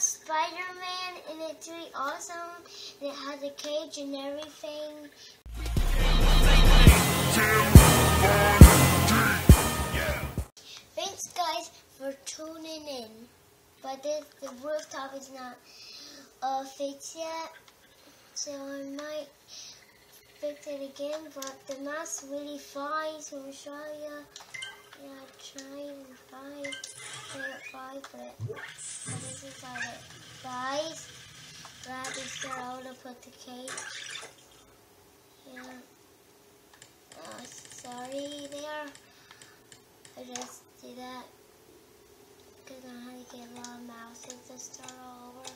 Spider-Man and it's really awesome. And it has a cage and everything. Thanks guys for tuning in. But this, the rooftop is not uh, fixed yet. So I might fix it again. But the mask really. So I'll show you. Yeah, try and five. Can't but, but guys. This girl to put the cake. Yeah. Uh, oh, sorry there. I just did that because I had to get a lot of mouses to start all over.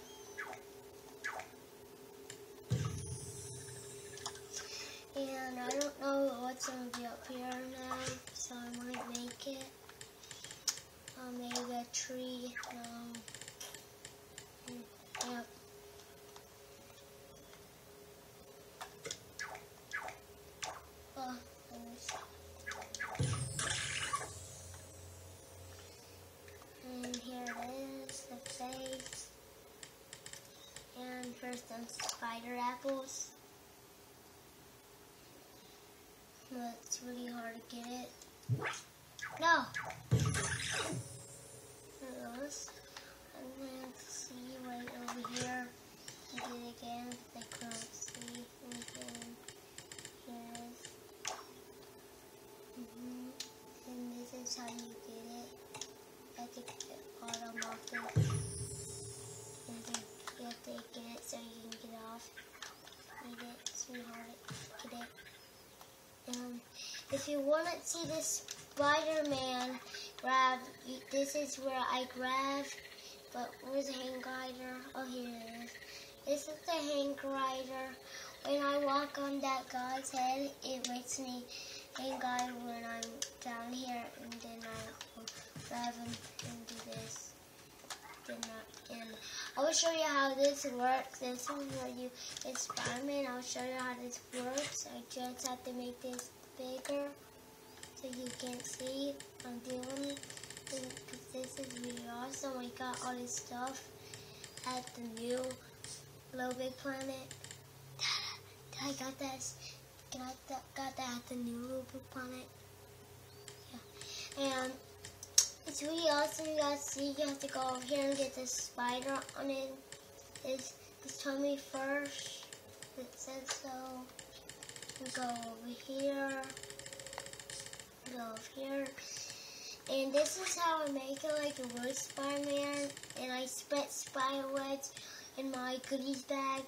And I don't know what's going to be up here now, so I might make it. Uh, maybe a tree. Um, yep. Oh, and here it is, the face. And first some spider apples. But it's really hard to get it. No! It goes. And then see right over here. I did it again. I couldn't see anything. Here it is. Mm -hmm. And this is how you get it. To get the bottom off it. Get it so you can get off. Eat it. To get it. Um, if you want to see this Spider-Man grab, this is where I grab, but where's the hang glider? Oh, here it is. This is the hang glider. When I walk on that guy's head, it makes me hang glider when I'm down here, and then I grab him and do this. Then I, and I will show you how this works. This is where you, Spider-Man. I'll show you how this works. I just have to make this bigger so you can see I'm doing because this is really awesome. We got all this stuff at the new Little Big Planet. I got this? Got that, got that at the new Little Big Planet. Yeah. And it's really awesome. You guys see, you have to go over here and get this spider on it. It's, it's tummy first. It says so. Go over here. Go over here. And this is how I make it like a wood Spider-Man. And I spread spider webs in my goodies bag.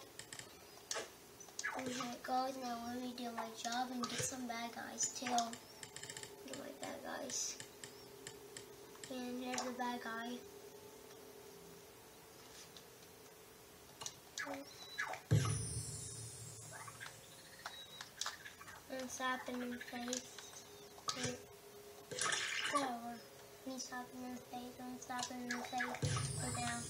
And here it goes. Now let me do my job and get some bad guys too. Get my bad guys. And here's the bad guy. And slap him in the face. Whatever. Me slap him in the face and slap him in the face. Go down.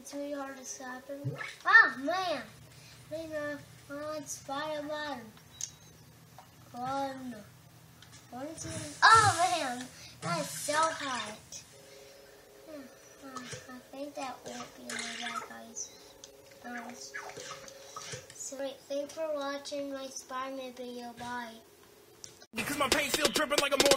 It's really hard to slap him. Ah, man! Leave him on Spider-Man. One. One, two. Oh man, that's so hot. Uh, I think that won't be my bad, guys. Um, so wait, thanks for watching my Spider-Man video. Bye. Because my paint still dripping like a more